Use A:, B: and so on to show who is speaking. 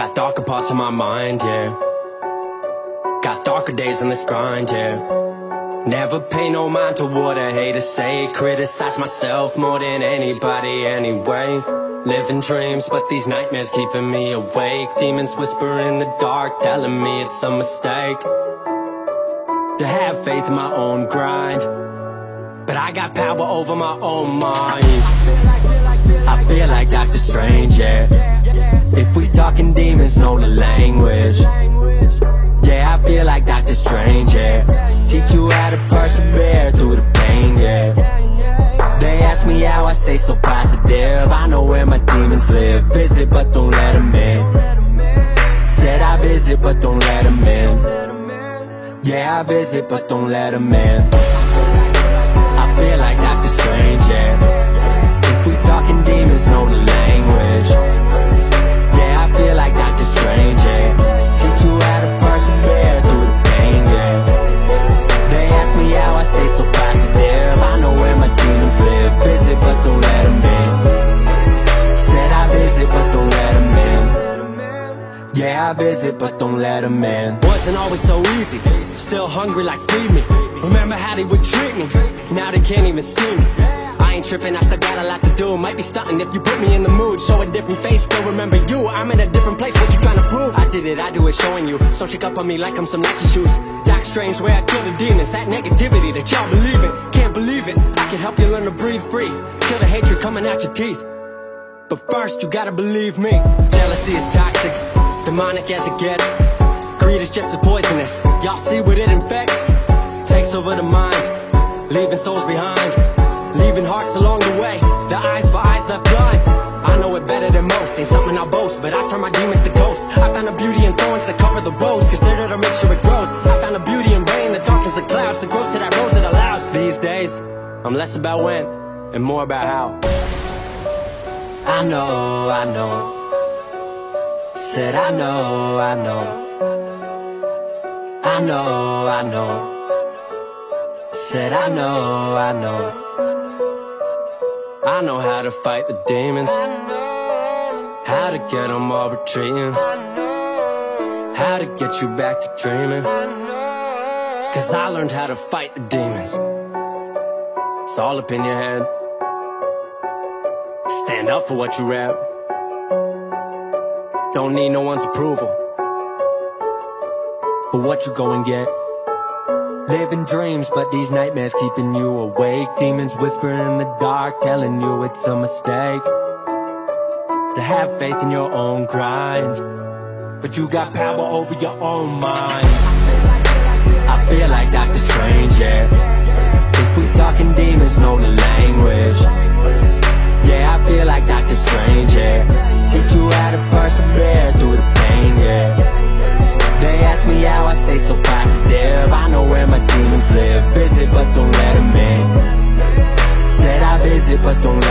A: Got darker parts of my mind, yeah. Got darker days in this grind, yeah. Never pay no mind to what a hater say. Criticize myself more than anybody anyway. Living dreams, but these nightmares keeping me awake. Demons whisper in the dark, telling me it's a mistake. To have faith in my own grind. But I got power over my own mind. I feel like Doctor Strange, yeah. If we talking demons, know the language. Yeah, I feel like Doctor Strange, yeah. Teach you how to persevere through the pain, yeah. They ask me how I stay so positive. I know where my demons live. Visit, but don't let them in. Said I visit, but don't let them in. Yeah, I visit, but don't let them in. I feel like Doctor Strange, yeah. Talking demons, know the language. Yeah, I feel like Doctor Strange, yeah. Teach you how to persevere through the pain, yeah. They ask me how I stay so positive. I know where my demons live. Visit, but don't let them in. Said I visit, but don't let them in. Yeah, I visit, but don't let them in. Wasn't always so easy. Still hungry like feed me. Remember how they would treat me. Now they can't even see me. Ain't tripping, I still got a lot to do. Might be stunting if you put me in the mood. Show a different face, still remember you. I'm in a different place, what you trying to prove? I did it, I do it, showing you. So shake up on me like I'm some Nike shoes. Dark strange way I kill the demons. That negativity that y'all believe in. Can't believe it. I can help you learn to breathe free. Kill the hatred coming out your teeth. But first, you gotta believe me. Jealousy is toxic, demonic as it gets. Greed is just as poisonous. Y'all see what it infects? Takes over the mind, leaving souls behind. Leaving hearts along the way. The eyes for eyes left blind. I know it better than most. Ain't something I boast, but I turn my demons to ghosts. I found a beauty in thorns that cover the rose. Consider to make sure it grows. I found a beauty in rain that darkens the clouds. The growth to that rose it allows. These days, I'm less about when and more about how. I know, I know. Said I know, I know. I know, I know. Said I know, I know. I know how to fight the demons. How to get them all retreating. How to get you back to dreaming. Cause I learned how to fight the demons. It's all up in your head. Stand up for what you rap. Don't need no one's approval. For what you go and get. Living dreams, but these nightmares keeping you awake. Demons whispering in the dark, telling you it's a mistake. To have faith in your own grind. But you got power over your own mind. I feel like Doctor Strange, yeah. player, busy but don't let him in. Said I busy but don't let